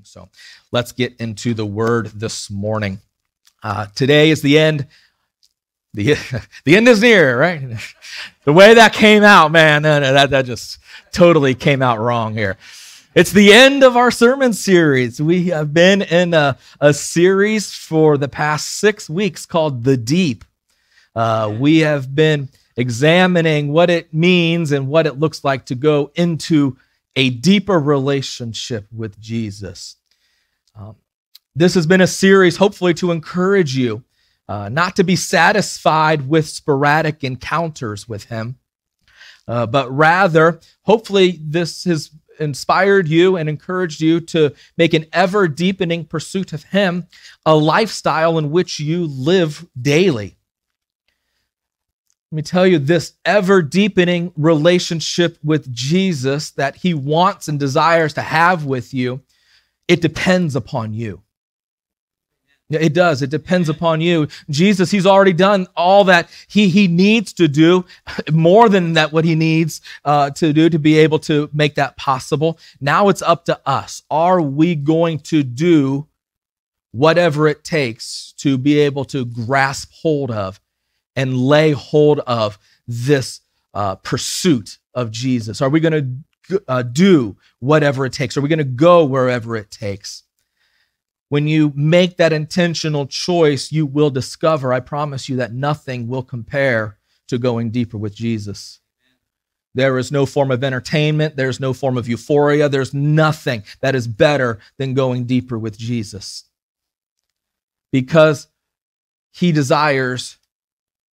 teaching. So let's get into the word this morning. Uh, today is the end. The, the end is near, right? The way that came out, man, that, that just totally came out wrong here. It's the end of our sermon series. We have been in a, a series for the past six weeks called The Deep. Uh, we have been examining what it means and what it looks like to go into a deeper relationship with Jesus. Um, this has been a series, hopefully, to encourage you uh, not to be satisfied with sporadic encounters with Him, uh, but rather, hopefully, this has inspired you and encouraged you to make an ever deepening pursuit of Him a lifestyle in which you live daily. Let me tell you this ever deepening relationship with Jesus that he wants and desires to have with you, it depends upon you. It does. It depends upon you. Jesus, he's already done all that he, he needs to do, more than that, what he needs uh, to do to be able to make that possible. Now it's up to us. Are we going to do whatever it takes to be able to grasp hold of and lay hold of this uh, pursuit of Jesus? Are we going to uh, do whatever it takes? Are we going to go wherever it takes? When you make that intentional choice, you will discover, I promise you, that nothing will compare to going deeper with Jesus. There is no form of entertainment, there's no form of euphoria, there's nothing that is better than going deeper with Jesus. Because he desires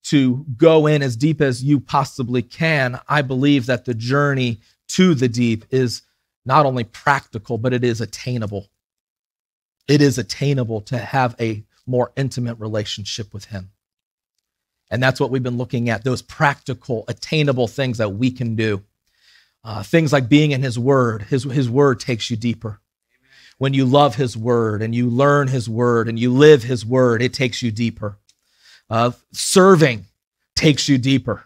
to go in as deep as you possibly can, I believe that the journey to the deep is not only practical, but it is attainable. It is attainable to have a more intimate relationship with Him. And that's what we've been looking at those practical, attainable things that we can do. Uh, things like being in His Word. His, his Word takes you deeper. When you love His Word and you learn His Word and you live His Word, it takes you deeper. Uh, serving takes you deeper.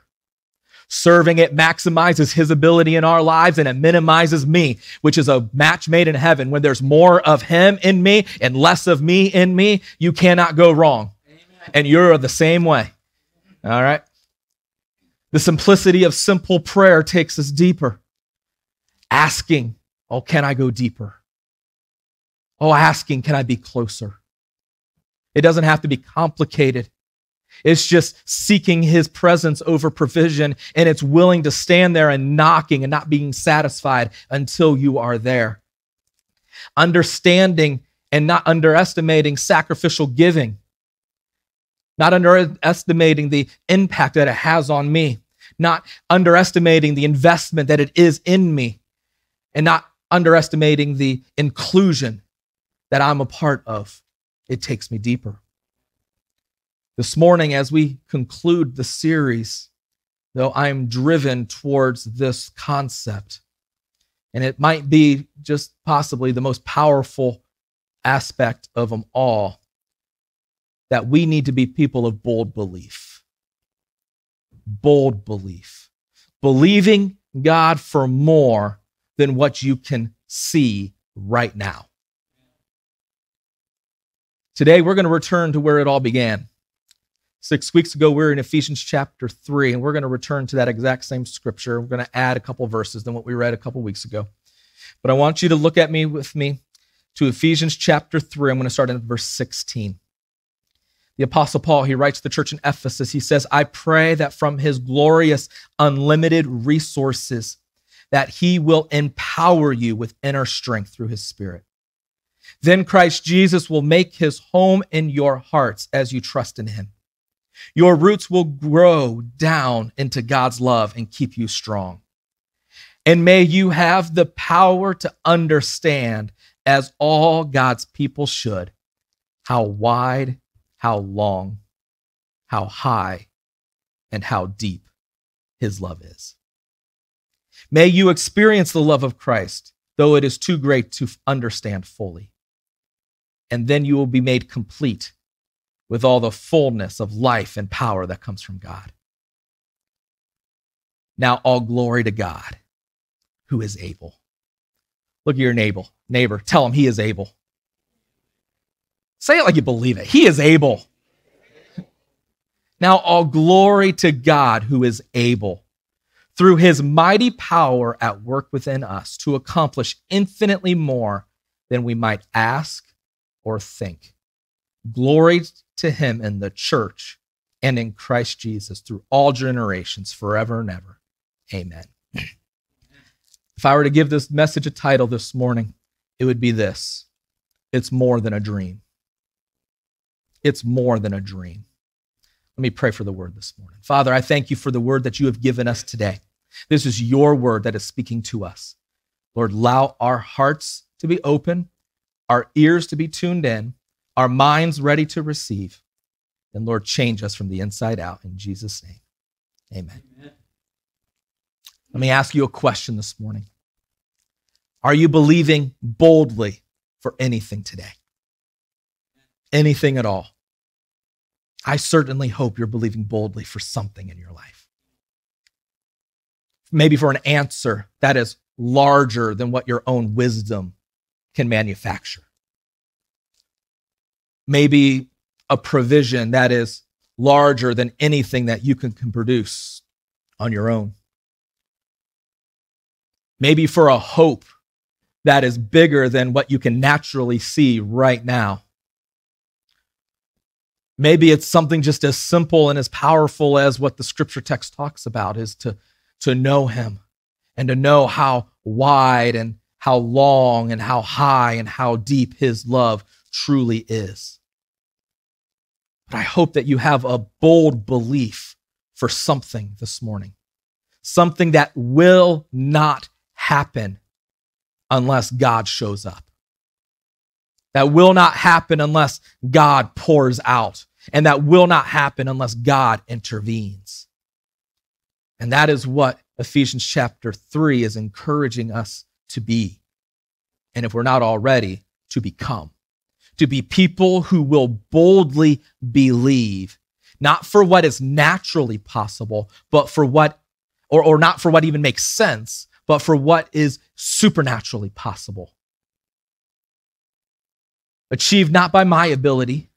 Serving it maximizes his ability in our lives and it minimizes me, which is a match made in heaven. When there's more of him in me and less of me in me, you cannot go wrong. Amen. And you're the same way. All right. The simplicity of simple prayer takes us deeper. Asking, oh, can I go deeper? Oh, asking, can I be closer? It doesn't have to be complicated. It's just seeking his presence over provision, and it's willing to stand there and knocking and not being satisfied until you are there. Understanding and not underestimating sacrificial giving, not underestimating the impact that it has on me, not underestimating the investment that it is in me, and not underestimating the inclusion that I'm a part of. It takes me deeper. This morning, as we conclude the series, though I'm driven towards this concept, and it might be just possibly the most powerful aspect of them all, that we need to be people of bold belief. Bold belief. Believing God for more than what you can see right now. Today, we're going to return to where it all began Six weeks ago, we were in Ephesians chapter 3, and we're going to return to that exact same scripture. We're going to add a couple verses than what we read a couple weeks ago. But I want you to look at me with me to Ephesians chapter 3. I'm going to start in verse 16. The Apostle Paul, he writes the church in Ephesus, he says, I pray that from his glorious, unlimited resources, that he will empower you with inner strength through his spirit. Then Christ Jesus will make his home in your hearts as you trust in him. Your roots will grow down into God's love and keep you strong. And may you have the power to understand, as all God's people should, how wide, how long, how high, and how deep his love is. May you experience the love of Christ, though it is too great to understand fully. And then you will be made complete with all the fullness of life and power that comes from God. Now, all glory to God who is able. Look at your neighbor. Neighbor, tell him he is able. Say it like you believe it. He is able. Now, all glory to God who is able, through his mighty power at work within us, to accomplish infinitely more than we might ask or think. Glory to him in the church and in Christ Jesus through all generations, forever and ever. Amen. If I were to give this message a title this morning, it would be this It's more than a dream. It's more than a dream. Let me pray for the word this morning. Father, I thank you for the word that you have given us today. This is your word that is speaking to us. Lord, allow our hearts to be open, our ears to be tuned in, our minds ready to receive. And Lord, change us from the inside out in Jesus' name. Amen. Amen. Let me ask you a question this morning. Are you believing boldly for anything today? Anything at all? I certainly hope you're believing boldly for something in your life. Maybe for an answer that is larger than what your own wisdom can manufacture. Maybe a provision that is larger than anything that you can, can produce on your own. Maybe for a hope that is bigger than what you can naturally see right now. Maybe it's something just as simple and as powerful as what the scripture text talks about is to, to know him and to know how wide and how long and how high and how deep his love truly is. But I hope that you have a bold belief for something this morning, something that will not happen unless God shows up. That will not happen unless God pours out. And that will not happen unless God intervenes. And that is what Ephesians chapter 3 is encouraging us to be. And if we're not already, to become. To be people who will boldly believe, not for what is naturally possible, but for what, or, or not for what even makes sense, but for what is supernaturally possible. Achieved not by my ability,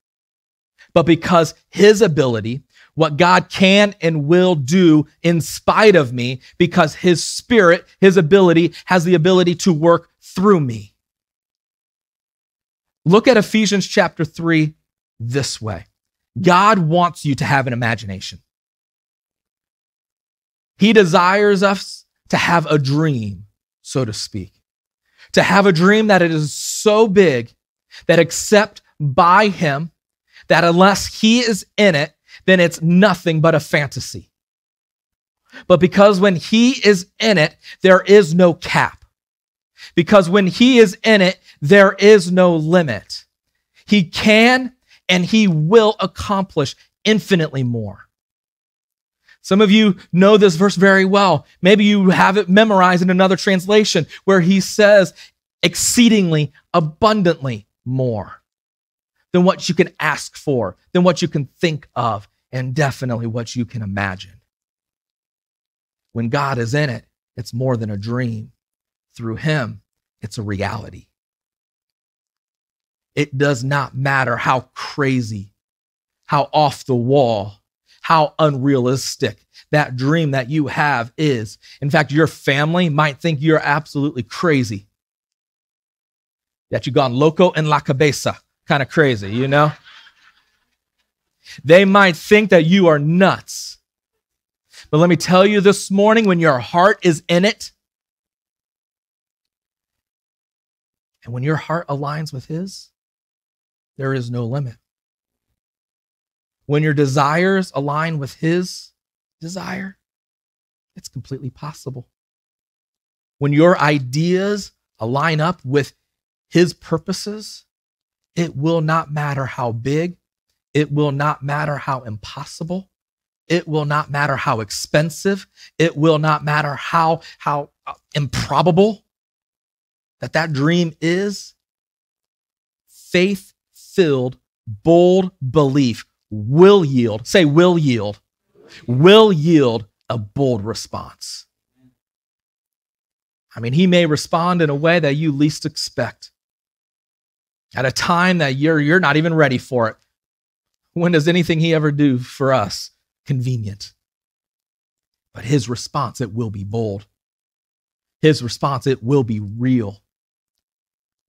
but because his ability, what God can and will do in spite of me, because his spirit, his ability, has the ability to work through me. Look at Ephesians chapter 3 this way God wants you to have an imagination. He desires us to have a dream, so to speak. To have a dream that it is so big that except by Him, that unless He is in it, then it's nothing but a fantasy. But because when He is in it, there is no cap. Because when He is in it, there is no limit. He can and He will accomplish infinitely more. Some of you know this verse very well. Maybe you have it memorized in another translation where he says, exceedingly abundantly more than what you can ask for, than what you can think of, and definitely what you can imagine. When God is in it, it's more than a dream. Through Him, it's a reality. It does not matter how crazy, how off the wall, how unrealistic that dream that you have is. In fact, your family might think you're absolutely crazy. That you've gone loco en la cabeza, kind of crazy, you know? They might think that you are nuts. But let me tell you this morning when your heart is in it, and when your heart aligns with His, there is no limit. When your desires align with His desire, it's completely possible. When your ideas align up with His purposes, it will not matter how big, it will not matter how impossible, it will not matter how expensive, it will not matter how, how uh, improbable that that dream is. Faith filled, bold belief will yield, say, will yield, will yield a bold response. I mean, he may respond in a way that you least expect at a time that you're, you're not even ready for it. When does anything he ever do for us convenient? But his response, it will be bold. His response, it will be real.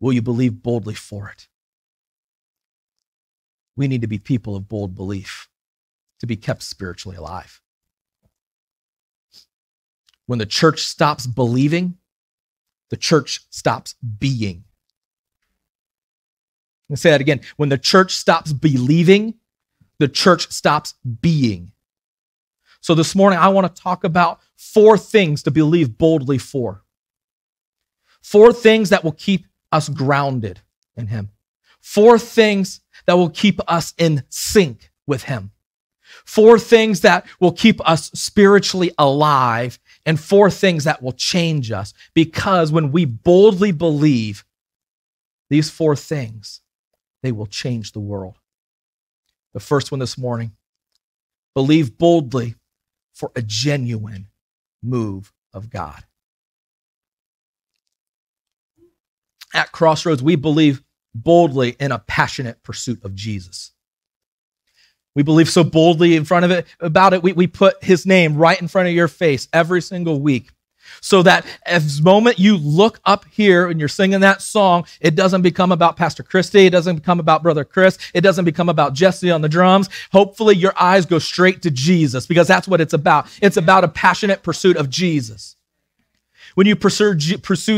Will you believe boldly for it? We need to be people of bold belief to be kept spiritually alive. When the church stops believing, the church stops being. Let me say that again. When the church stops believing, the church stops being. So this morning, I want to talk about four things to believe boldly for. Four things that will keep us grounded in Him. Four things that will keep us in sync with Him. Four things that will keep us spiritually alive and four things that will change us. Because when we boldly believe these four things, they will change the world. The first one this morning believe boldly for a genuine move of God. At Crossroads, we believe boldly in a passionate pursuit of Jesus. We believe so boldly in front of it about it. We, we put his name right in front of your face every single week. So that as moment you look up here and you're singing that song, it doesn't become about Pastor Christy. It doesn't become about Brother Chris. It doesn't become about Jesse on the drums. Hopefully your eyes go straight to Jesus because that's what it's about. It's about a passionate pursuit of Jesus. When you pursue,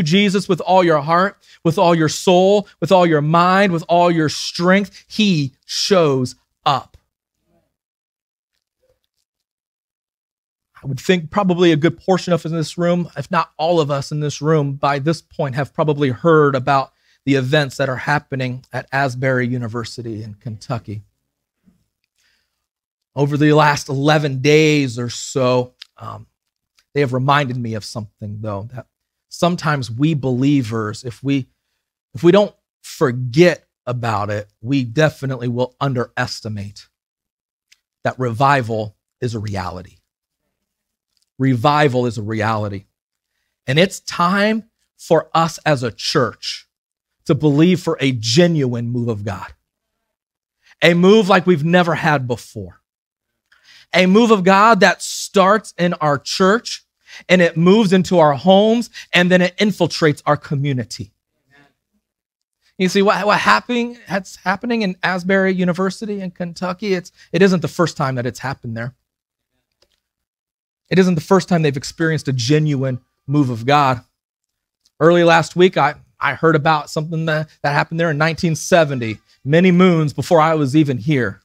Jesus with all your heart, with all your soul, with all your mind, with all your strength, he shows up. I would think probably a good portion of us in this room, if not all of us in this room, by this point have probably heard about the events that are happening at Asbury University in Kentucky. Over the last 11 days or so, um, they have reminded me of something, though, that sometimes we believers, if we if we don't forget about it, we definitely will underestimate that revival is a reality. Revival is a reality. And it's time for us as a church to believe for a genuine move of God, a move like we've never had before, a move of God that starts in our church and it moves into our homes and then it infiltrates our community. You see what, what happening, that's happening in Asbury University in Kentucky. It's, it isn't the first time that it's happened there. It isn't the first time they've experienced a genuine move of God. Early last week, I, I heard about something that, that happened there in 1970, many moons before I was even here.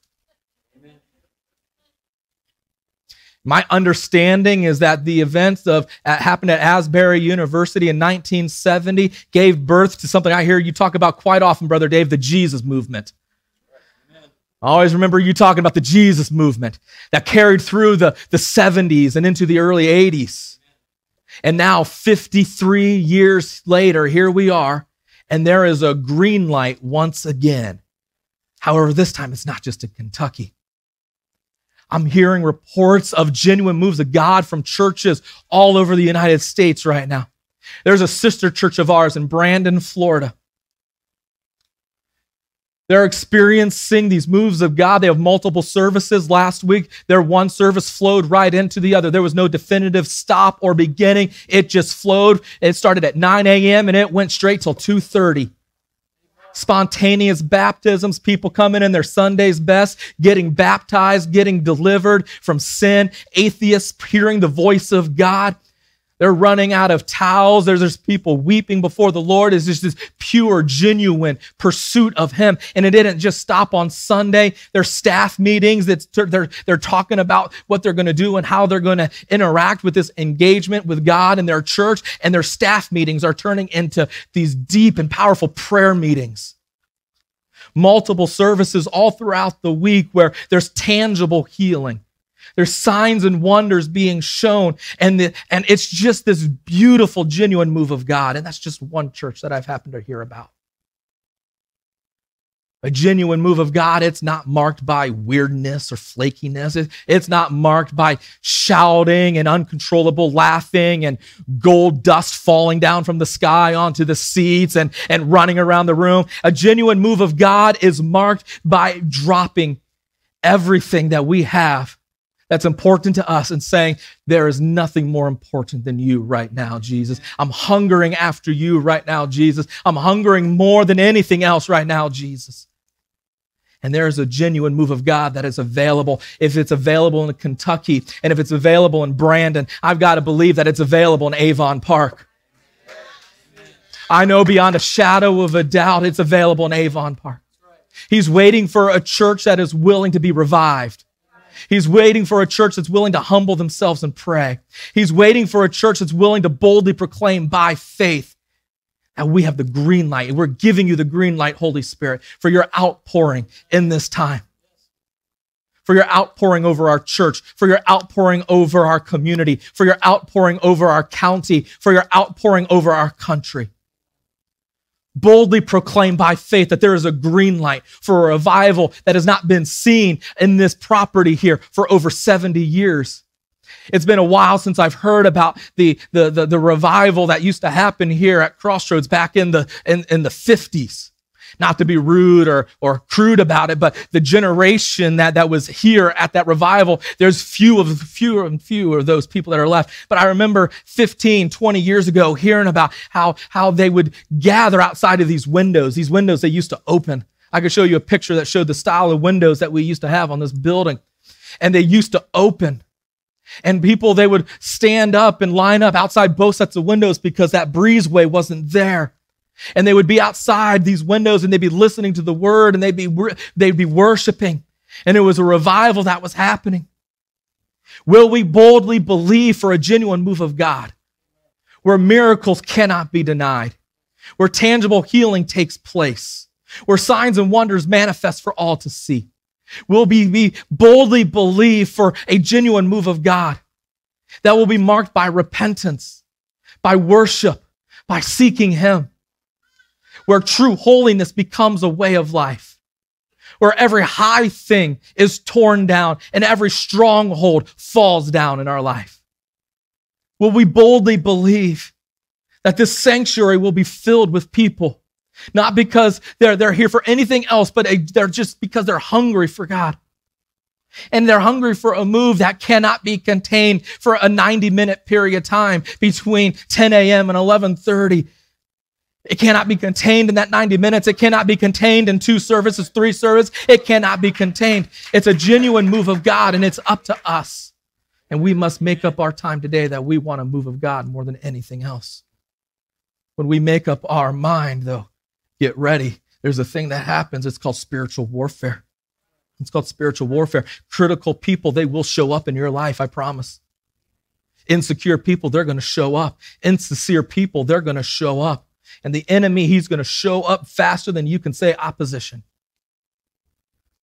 My understanding is that the events of uh, happened at Asbury University in 1970 gave birth to something I hear you talk about quite often, Brother Dave, the Jesus movement. I always remember you talking about the Jesus movement that carried through the, the 70s and into the early 80s. And now, 53 years later, here we are, and there is a green light once again. However, this time it's not just in Kentucky. I'm hearing reports of genuine moves of God from churches all over the United States right now. There's a sister church of ours in Brandon, Florida they're experiencing these moves of God. They have multiple services. Last week, their one service flowed right into the other. There was no definitive stop or beginning. It just flowed. It started at 9 a.m. and it went straight till 2:30. Spontaneous baptisms, people coming in their Sunday's best, getting baptized, getting delivered from sin, atheists hearing the voice of God. They're running out of towels. There's, there's people weeping before the Lord. It's just this pure, genuine pursuit of Him. And it didn't just stop on Sunday. There's staff meetings that they're, they're talking about what they're going to do and how they're going to interact with this engagement with God in their church. And their staff meetings are turning into these deep and powerful prayer meetings multiple services all throughout the week where there's tangible healing. There's signs and wonders being shown. And, the, and it's just this beautiful, genuine move of God. And that's just one church that I've happened to hear about. A genuine move of God, it's not marked by weirdness or flakiness. It's not marked by shouting and uncontrollable laughing and gold dust falling down from the sky onto the seats and, and running around the room. A genuine move of God is marked by dropping everything that we have that's important to us and saying, There is nothing more important than you right now, Jesus. I'm hungering after you right now, Jesus. I'm hungering more than anything else right now, Jesus. And there is a genuine move of God that is available. If it's available in Kentucky and if it's available in Brandon, I've got to believe that it's available in Avon Park. I know beyond a shadow of a doubt it's available in Avon Park. He's waiting for a church that is willing to be revived. He's waiting for a church that's willing to humble themselves and pray. He's waiting for a church that's willing to boldly proclaim by faith and we have the green light. We're giving you the green light, Holy Spirit, for your outpouring in this time. For your outpouring over our church, for your outpouring over our community, for your outpouring over our county, for your outpouring over our country. Boldly proclaim by faith that there is a green light for a revival that has not been seen in this property here for over 70 years. It's been a while since I've heard about the, the, the, the, revival that used to happen here at Crossroads back in the, in, in the 50s. Not to be rude or, or crude about it, but the generation that, that was here at that revival, there's few of fewer and fewer of those people that are left. But I remember 15, 20 years ago hearing about how, how they would gather outside of these windows, these windows they used to open. I could show you a picture that showed the style of windows that we used to have on this building. And they used to open and people, they would stand up and line up outside both sets of windows because that breezeway wasn't there. And they would be outside these windows and they'd be listening to the word and they'd be, they'd be worshiping. And it was a revival that was happening. Will we boldly believe for a genuine move of God where miracles cannot be denied, where tangible healing takes place, where signs and wonders manifest for all to see? Will be, be boldly believe for a genuine move of God that will be marked by repentance, by worship, by seeking Him, where true holiness becomes a way of life, where every high thing is torn down and every stronghold falls down in our life. Will we boldly believe that this sanctuary will be filled with people not because they're, they're here for anything else, but they're just because they're hungry for God. And they're hungry for a move that cannot be contained for a 90 minute period of time between 10 a.m. and 1130. It cannot be contained in that 90 minutes. It cannot be contained in two services, three services. It cannot be contained. It's a genuine move of God and it's up to us. And we must make up our time today that we want a move of God more than anything else. When we make up our mind, though, get ready. There's a thing that happens. It's called spiritual warfare. It's called spiritual warfare. Critical people, they will show up in your life, I promise. Insecure people, they're going to show up. Insincere people, they're going to show up. And the enemy, he's going to show up faster than you can say opposition.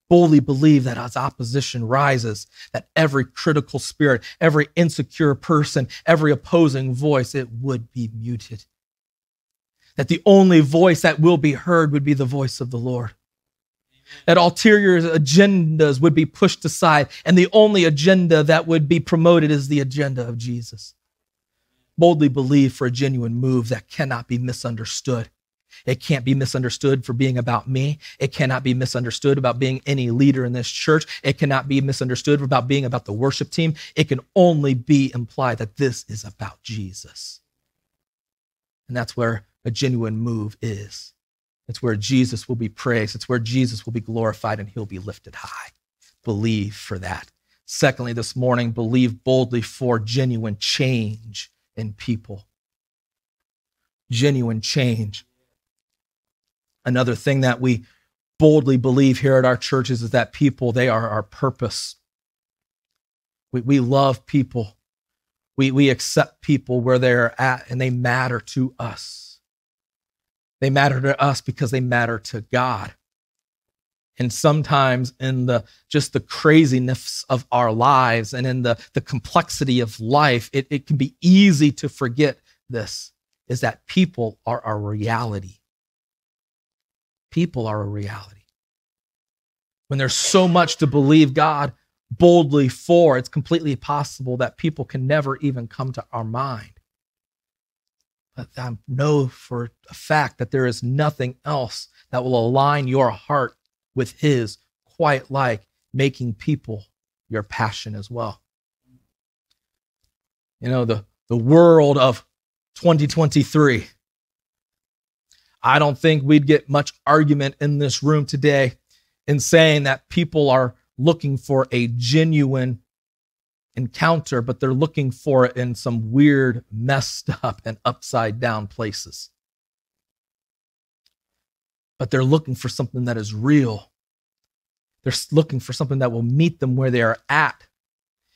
Boldly believe that as opposition rises, that every critical spirit, every insecure person, every opposing voice, it would be muted that the only voice that will be heard would be the voice of the Lord. That ulterior agendas would be pushed aside, and the only agenda that would be promoted is the agenda of Jesus. Boldly believe for a genuine move that cannot be misunderstood. It can't be misunderstood for being about me. It cannot be misunderstood about being any leader in this church. It cannot be misunderstood about being about the worship team. It can only be implied that this is about Jesus. And that's where a genuine move is. It's where Jesus will be praised. It's where Jesus will be glorified and he'll be lifted high. Believe for that. Secondly, this morning, believe boldly for genuine change in people. Genuine change. Another thing that we boldly believe here at our churches is that people, they are our purpose. We, we love people. We, we accept people where they're at and they matter to us. They matter to us because they matter to God. And sometimes in the just the craziness of our lives and in the, the complexity of life, it, it can be easy to forget this is that people are our reality. People are a reality. when there's so much to believe God boldly for, it's completely possible that people can never even come to our mind. But I know for a fact that there is nothing else that will align your heart with His quite like making people your passion as well. You know, the, the world of 2023. I don't think we'd get much argument in this room today in saying that people are looking for a genuine encounter, but they're looking for it in some weird, messed up, and upside down places. But they're looking for something that is real. They're looking for something that will meet them where they are at.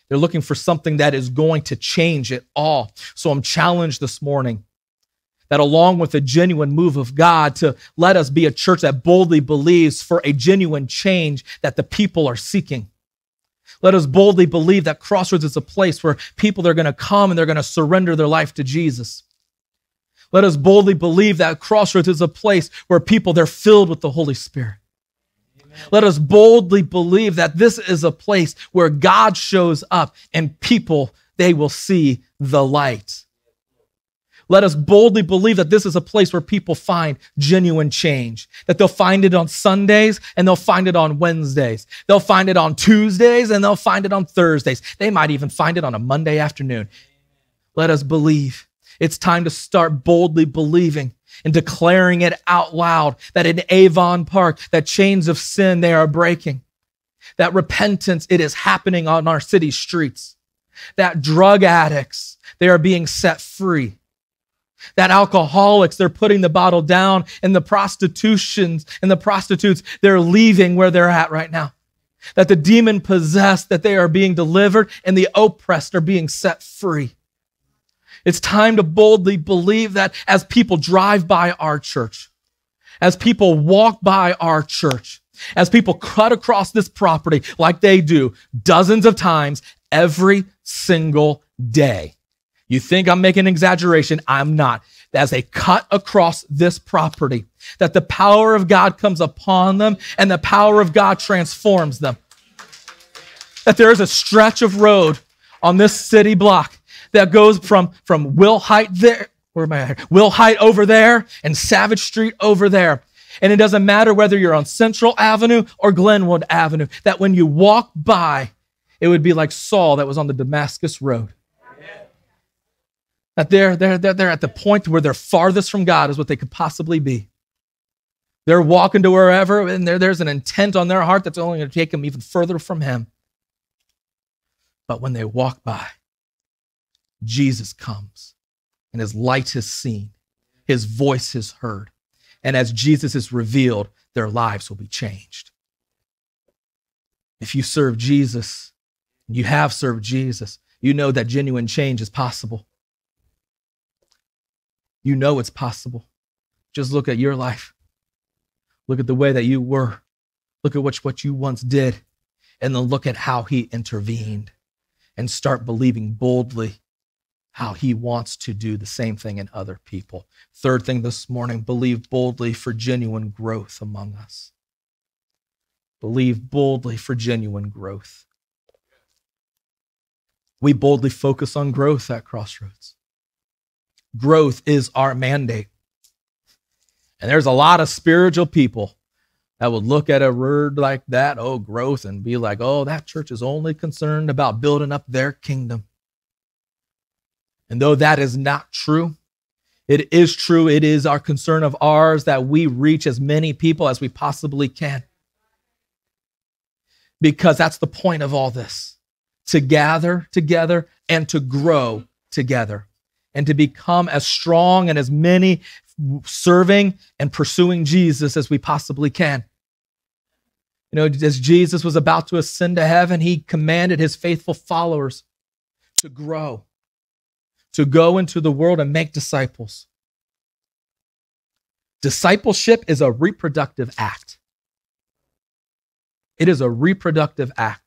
They're looking for something that is going to change it all. So I'm challenged this morning that along with a genuine move of God to let us be a church that boldly believes for a genuine change that the people are seeking. Let us boldly believe that Crossroads is a place where people are going to come and they're going to surrender their life to Jesus. Let us boldly believe that Crossroads is a place where people they're filled with the Holy Spirit. Let us boldly believe that this is a place where God shows up and people they will see the light. Let us boldly believe that this is a place where people find genuine change, that they'll find it on Sundays and they'll find it on Wednesdays. They'll find it on Tuesdays and they'll find it on Thursdays. They might even find it on a Monday afternoon. Let us believe. It's time to start boldly believing and declaring it out loud that in Avon Park, that chains of sin they are breaking, that repentance, it is happening on our city streets, that drug addicts, they are being set free that alcoholics, they're putting the bottle down, and the prostitutions and the prostitutes, they're leaving where they're at right now. That the demon possessed, that they are being delivered, and the oppressed are being set free. It's time to boldly believe that as people drive by our church, as people walk by our church, as people cut across this property like they do dozens of times every single day, you think I'm making an exaggeration? I'm not. As they cut across this property, that the power of God comes upon them and the power of God transforms them. That there is a stretch of road on this city block that goes from, from Will Height there, where am I? Will Height over there and Savage Street over there. And it doesn't matter whether you're on Central Avenue or Glenwood Avenue, that when you walk by, it would be like Saul that was on the Damascus Road. That they're, they're, they're, they're at the point where they're farthest from God is what they could possibly be. They're walking to wherever, and there's an intent on their heart that's only going to take them even further from Him. But when they walk by, Jesus comes, and His light is seen, His voice is heard. And as Jesus is revealed, their lives will be changed. If you serve Jesus, you have served Jesus, you know that genuine change is possible. You know it's possible. Just look at your life. Look at the way that you were. Look at what, what you once did. And then look at how he intervened and start believing boldly how he wants to do the same thing in other people. Third thing this morning believe boldly for genuine growth among us. Believe boldly for genuine growth. We boldly focus on growth at Crossroads growth is our mandate. And there's a lot of spiritual people that would look at a word like that, oh, growth, and be like, oh, that church is only concerned about building up their kingdom. And though that is not true, it is true. It is our concern of ours that we reach as many people as we possibly can. Because that's the point of all this to gather together and to grow together and to become as strong and as many serving and pursuing Jesus as we possibly can. You know, as Jesus was about to ascend to heaven, he commanded his faithful followers to grow, to go into the world and make disciples. Discipleship is a reproductive act. It is a reproductive act.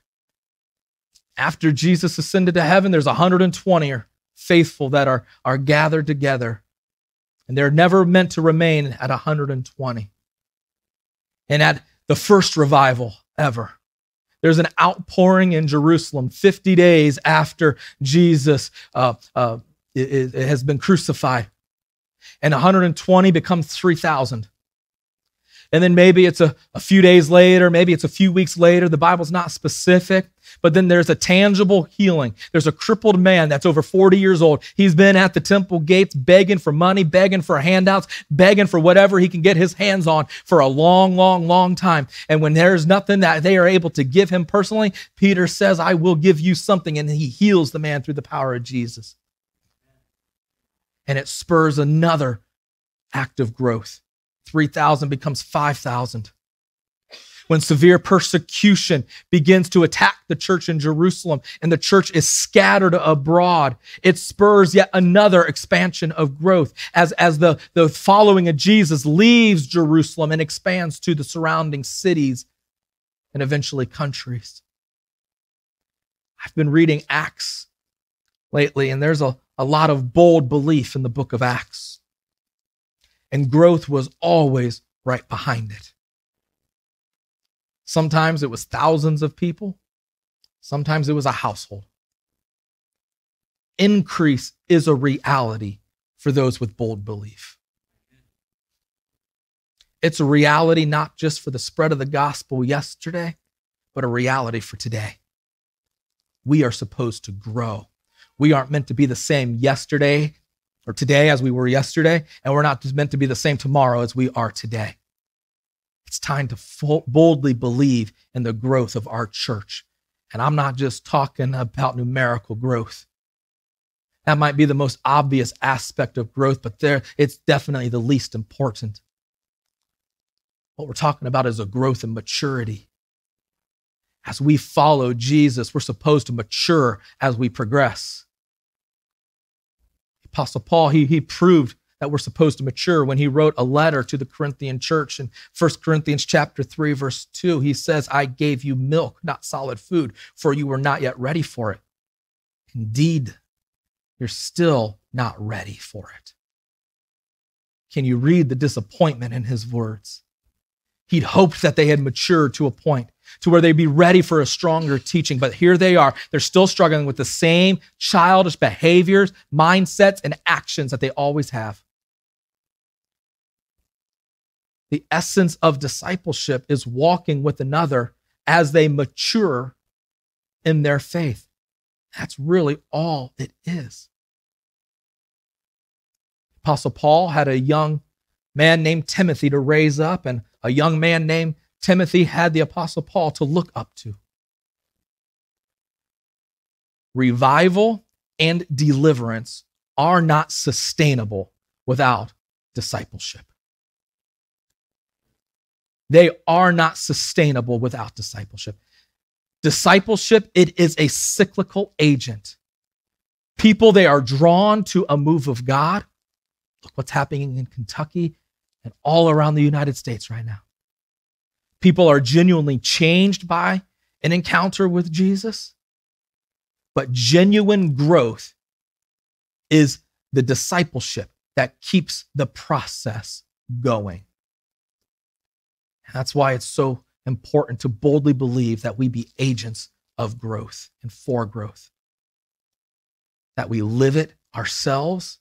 After Jesus ascended to heaven, there's 120 or faithful that are, are gathered together. And they're never meant to remain at 120. And at the first revival, ever. There's an outpouring in Jerusalem 50 days after Jesus uh, uh, it, it has been crucified. And 120 becomes 3,000. And then maybe it's a, a few days later, maybe it's a few weeks later. The Bible's not specific, but then there's a tangible healing. There's a crippled man that's over 40 years old. He's been at the temple gates begging for money, begging for handouts, begging for whatever he can get his hands on for a long, long, long time. And when there's nothing that they are able to give him personally, Peter says, I will give you something. And he heals the man through the power of Jesus. And it spurs another act of growth. 3,000 becomes 5,000. When severe persecution begins to attack the church in Jerusalem and the church is scattered abroad, it spurs yet another expansion of growth as, as the, the following of Jesus leaves Jerusalem and expands to the surrounding cities and eventually countries. I've been reading Acts lately, and there's a, a lot of bold belief in the book of Acts and growth was always right behind it. Sometimes it was thousands of people, sometimes it was a household. Increase is a reality for those with bold belief. It's a reality not just for the spread of the gospel yesterday, but a reality for today. We are supposed to grow. We aren't meant to be the same yesterday or today as we were yesterday, and we're not meant to be the same tomorrow as we are today. It's time to boldly believe in the growth of our church. And I'm not just talking about numerical growth. That might be the most obvious aspect of growth, but there it's definitely the least important. What we're talking about is a growth in maturity. As we follow Jesus, we're supposed to mature as we progress. Apostle Paul, he, he proved that we're supposed to mature when he wrote a letter to the Corinthian church in 1 Corinthians chapter 3 verse 2 he says I gave you milk not solid food for you were not yet ready for it. Indeed you're still not ready for it. Can you read the disappointment in his words he'd hoped that they had matured to a point to where they'd be ready for a stronger teaching. But here they are. They're still struggling with the same childish behaviors, mindsets, and actions that they always have. The essence of discipleship is walking with another as they mature in their faith. That's really all it is. Apostle Paul had a young man named Timothy to raise up and a young man named Timothy had the Apostle Paul to look up to. Revival and deliverance are not sustainable without discipleship. They are not sustainable without discipleship. Discipleship, it is a cyclical agent. People, they are drawn to a move of God. Look what's happening in Kentucky and all around the United States right now. People are genuinely changed by an encounter with Jesus. But genuine growth is the discipleship that keeps the process going. That's why it's so important to boldly believe that we be agents of growth and for growth, that we live it ourselves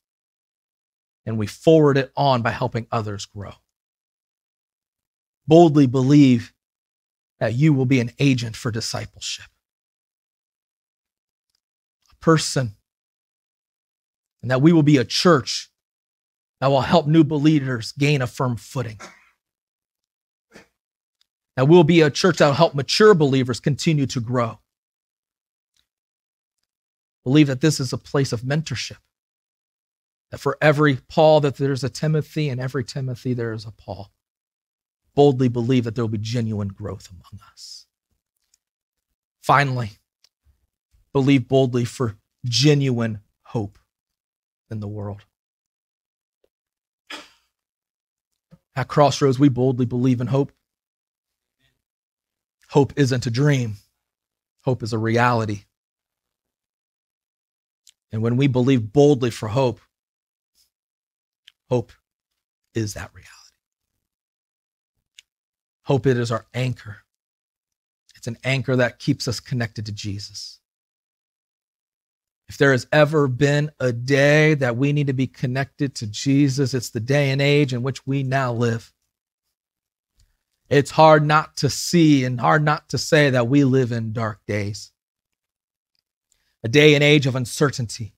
and we forward it on by helping others grow boldly believe that you will be an agent for discipleship. A person, and that we will be a church that will help new believers gain a firm footing. That we'll be a church that will help mature believers continue to grow. Believe that this is a place of mentorship. That for every Paul, that there's a Timothy, and every Timothy, there is a Paul boldly believe that there will be genuine growth among us. Finally, believe boldly for genuine hope in the world. At Crossroads, we boldly believe in hope. Hope isn't a dream, hope is a reality. And when we believe boldly for hope, hope is that reality. Hope it is our anchor. It's an anchor that keeps us connected to Jesus. If there has ever been a day that we need to be connected to Jesus, it's the day and age in which we now live. It's hard not to see and hard not to say that we live in dark days. A day and age of uncertainty,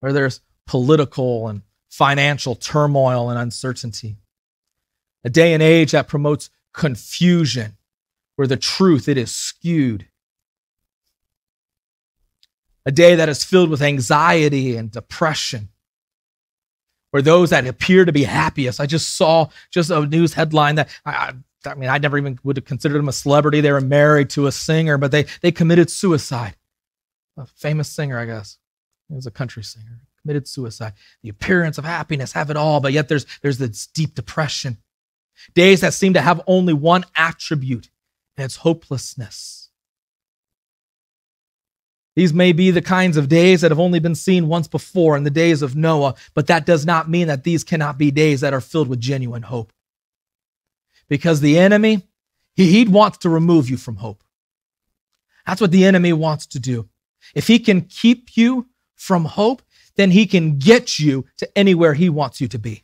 where there's political and financial turmoil and uncertainty. A day and age that promotes confusion, where the truth it is skewed. A day that is filled with anxiety and depression or those that appear to be happiest. I just saw just a news headline that I, I mean, I never even would have considered them a celebrity. They were married to a singer, but they they committed suicide. A famous singer, I guess. He was a country singer. Committed suicide. The appearance of happiness, have it all, but yet there's there's this deep depression. Days that seem to have only one attribute, and it's hopelessness. These may be the kinds of days that have only been seen once before in the days of Noah, but that does not mean that these cannot be days that are filled with genuine hope. Because the enemy, he, he wants to remove you from hope. That's what the enemy wants to do. If he can keep you from hope, then he can get you to anywhere he wants you to be.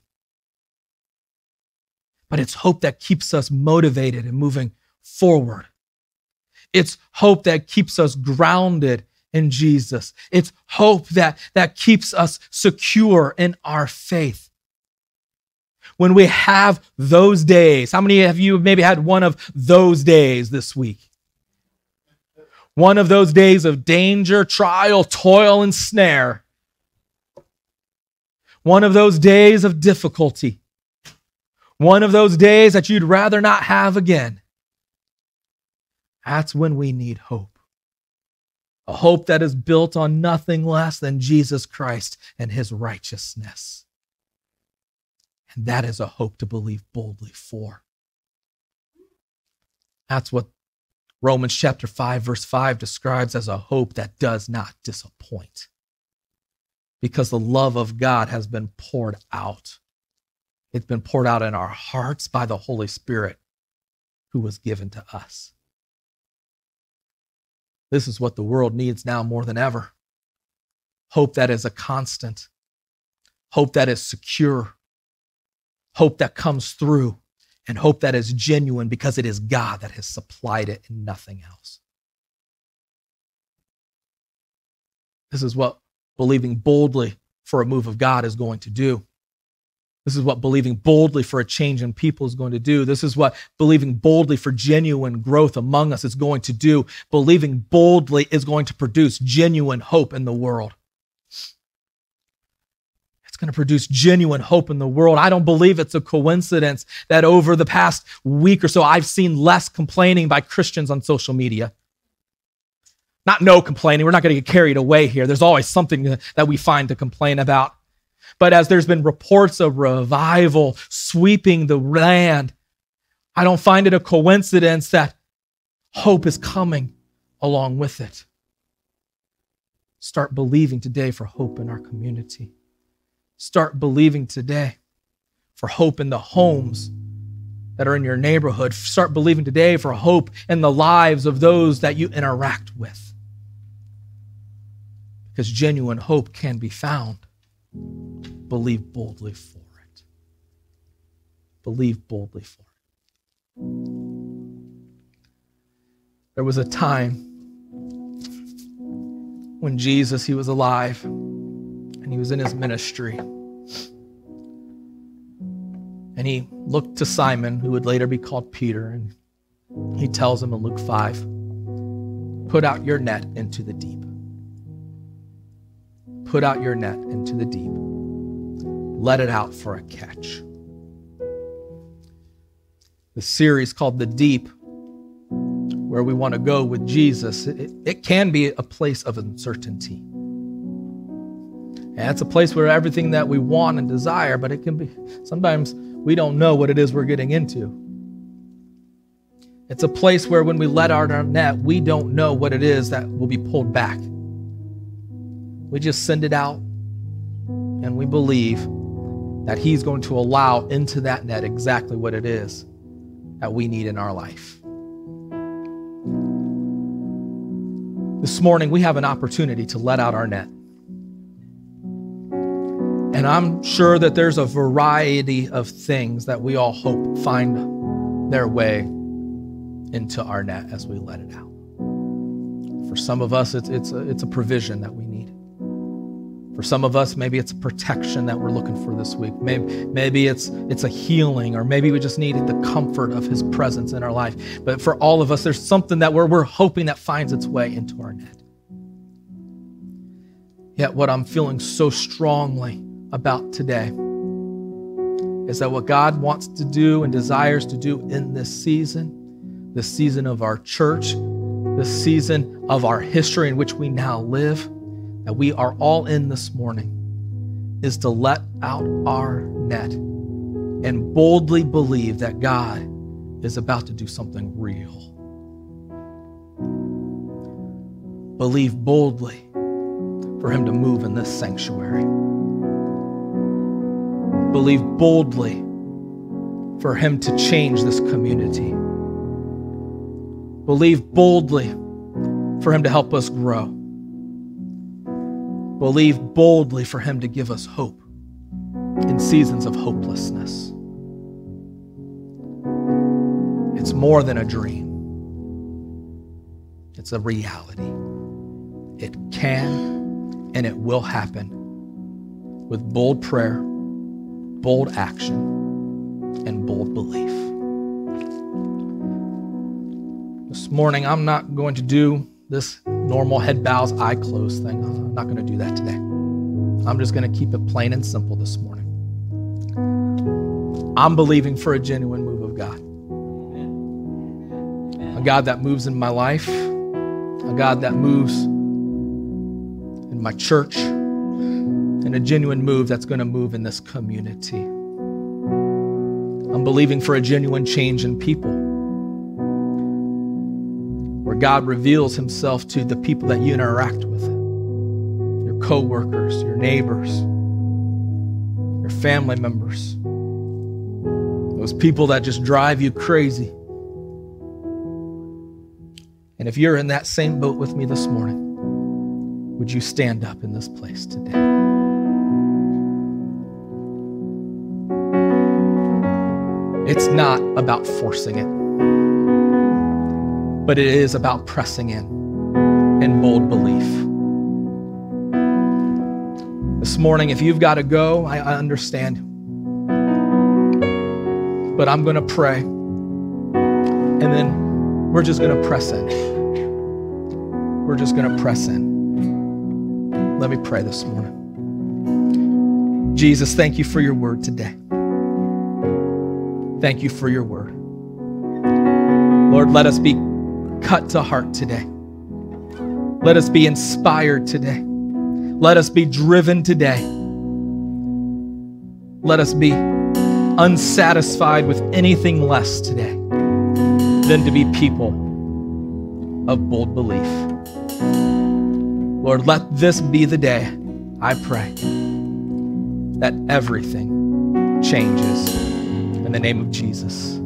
But it's hope that keeps us motivated and moving forward. It's hope that keeps us grounded in Jesus. It's hope that, that keeps us secure in our faith. When we have those days, how many of you have maybe had one of those days this week? One of those days of danger, trial, toil, and snare. One of those days of difficulty. One of those days that you'd rather not have again. That's when we need hope a hope that is built on nothing less than Jesus Christ and his righteousness. And that is a hope to believe boldly for. That's what Romans chapter 5, verse 5 describes as a hope that does not disappoint. Because the love of God has been poured out. It's been poured out in our hearts by the Holy Spirit who was given to us. This is what the world needs now more than ever. Hope that is a constant, hope that is secure, hope that comes through, and hope that is genuine because it is God that has supplied it and nothing else. This is what believing boldly for a move of God is going to do. This is what believing boldly for a change in people is going to do. This is what believing boldly for genuine growth among us is going to do. Believing boldly is going to produce genuine hope in the world. It's going to produce genuine hope in the world. I don't believe it's a coincidence that over the past week or so, I've seen less complaining by Christians on social media. Not no complaining. We're not going to get carried away here. There's always something that we find to complain about. But as there's been reports of revival sweeping the land, I don't find it a coincidence that hope is coming along with it. Start believing today for hope in our community. Start believing today for hope in the homes that are in your neighborhood. Start believing today for hope in the lives of those that you interact with. Because genuine hope can be found Believe boldly for it. Believe boldly for it. There was a time when Jesus, he was alive and he was in his ministry. And he looked to Simon, who would later be called Peter, and he tells him in Luke 5 Put out your net into the deep. Put out your net into the deep let it out for a catch. The series called The Deep, where we want to go with Jesus, it, it can be a place of uncertainty. And it's a place where everything that we want and desire, but it can be sometimes we don't know what it is we're getting into. It's a place where when we let out our net, we don't know what it is that will be pulled back. We just send it out and we believe that He's going to allow into that net exactly what it is that we need in our life. This morning, we have an opportunity to let out our net. And I'm sure that there's a variety of things that we all hope find their way into our net as we let it out. For some of us, it's, it's, a, it's a provision that we. For some of us, maybe it's protection that we're looking for this week. Maybe, maybe it's, it's a healing, or maybe we just needed the comfort of His presence in our life. But for all of us, there's something that we're, we're hoping that finds its way into our net. Yet, what I'm feeling so strongly about today is that what God wants to do and desires to do in this season, the season of our church, the season of our history in which we now live, that we are all in this morning, is to let out our net and boldly believe that God is about to do something real. Believe boldly for Him to move in this sanctuary. Believe boldly for Him to change this community. Believe boldly for Him to help us grow. Believe boldly for Him to give us hope in seasons of hopelessness. It's more than a dream, it's a reality. It can and it will happen with bold prayer, bold action, and bold belief. This morning, I'm not going to do this normal head bows, eye closed thing. Uh, I'm not going to do that today. I'm just going to keep it plain and simple this morning. I'm believing for a genuine move of God. A God that moves in my life, a God that moves in my church, and a genuine move that's going to move in this community. I'm believing for a genuine change in people God reveals himself to the people that you interact with your coworkers, your neighbors, your family members, those people that just drive you crazy. And if you're in that same boat with me this morning, would you stand up in this place today? It's not about forcing it, but it is about pressing in in bold belief. This morning, if you've got to go, I, I understand. But I'm going to pray, and then we're just going to press in. We're just going to press in. Let me pray this morning. Jesus, thank you for your word today. Thank you for your word. Lord, let us be cut to heart today. Let us be inspired today. Let us be driven today. Let us be unsatisfied with anything less today than to be people of bold belief. Lord, let this be the day, I pray, that everything changes. In the name of Jesus.